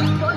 Go.